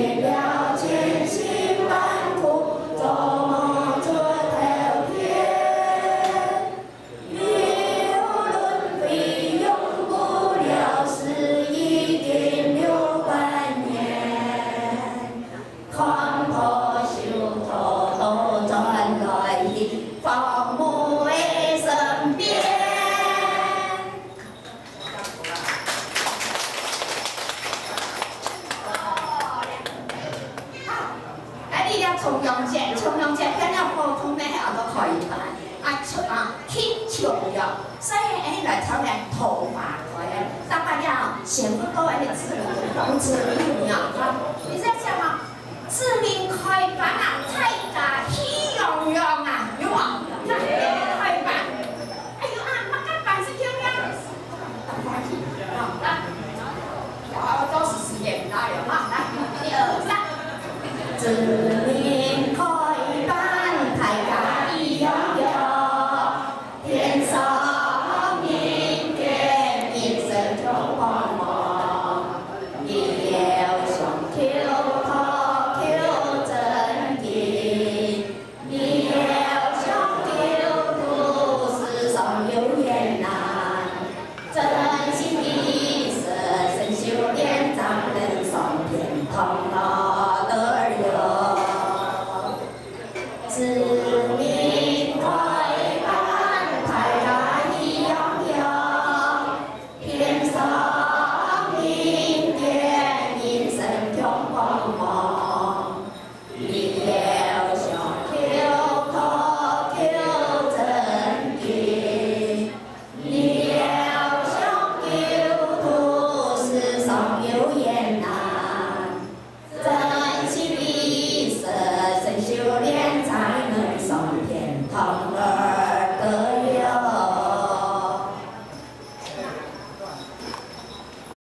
yeah. 重阳节，重阳节跟了普通的下都可以办。啊，啊，天长哟，所以哎来操练头发可以。大家要幸福多一点，自律，自律呀！你在想吗？自命开班啊，太要